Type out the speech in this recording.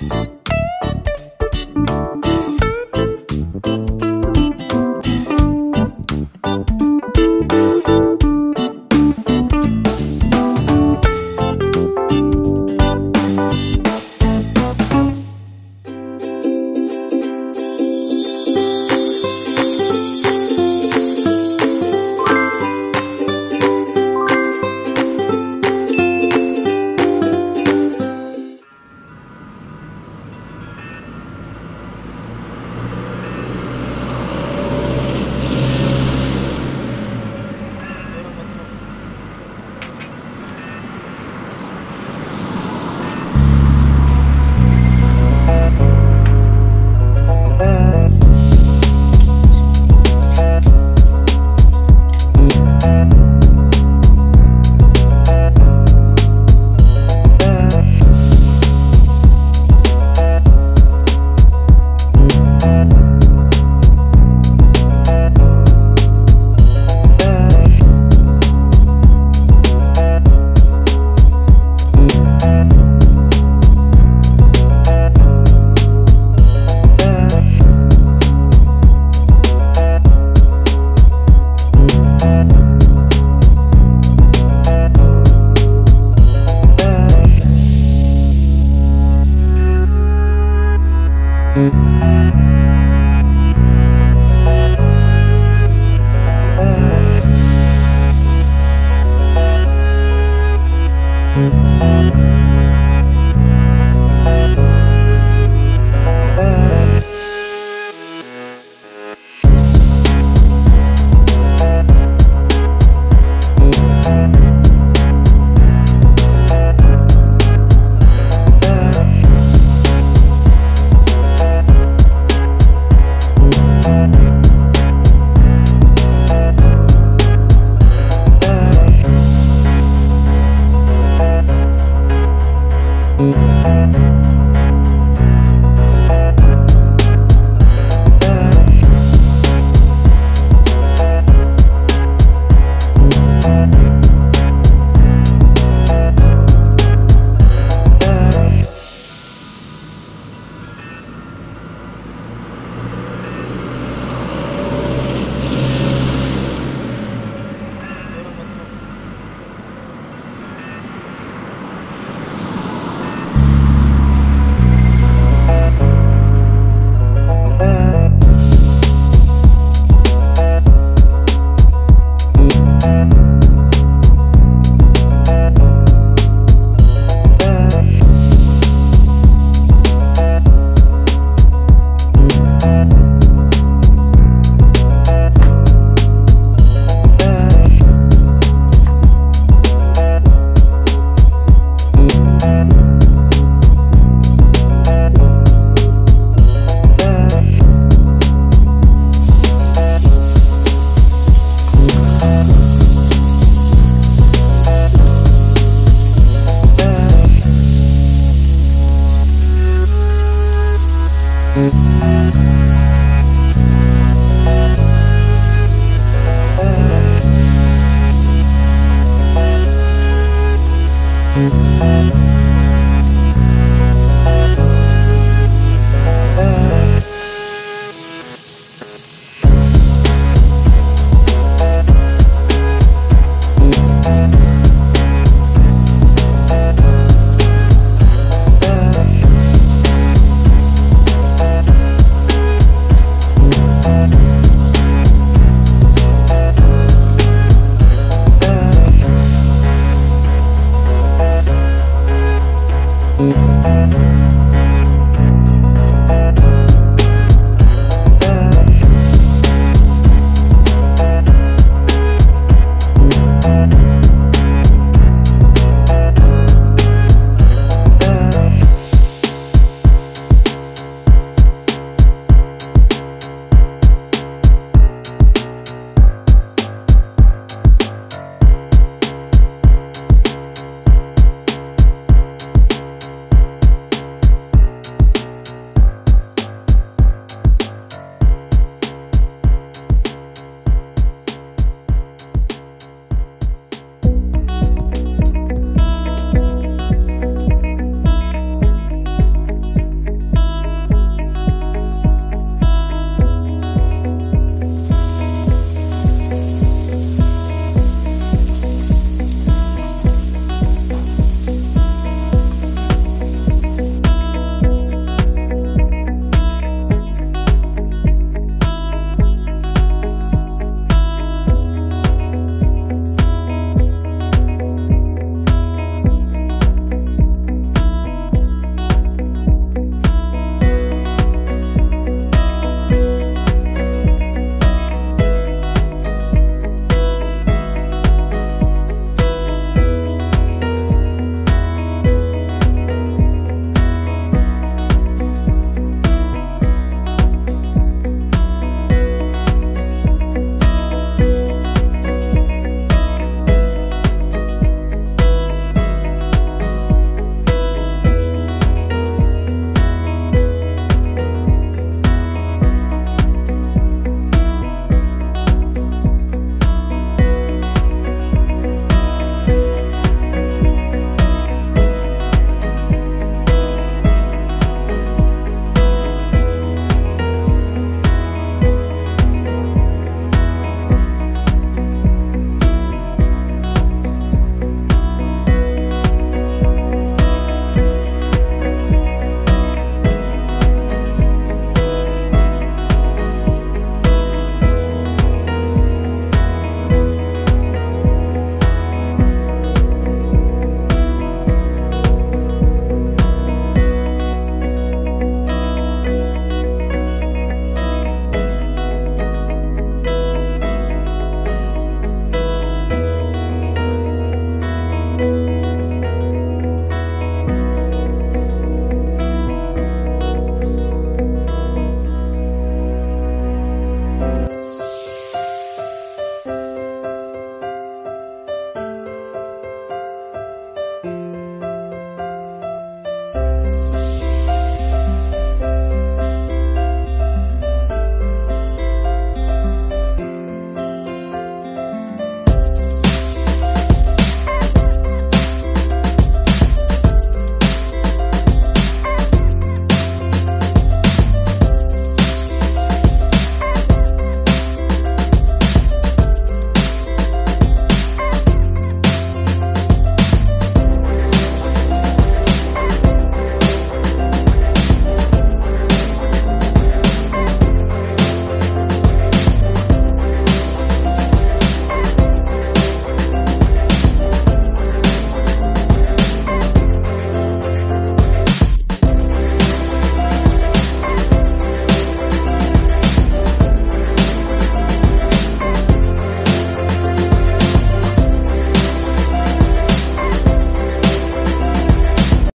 you Música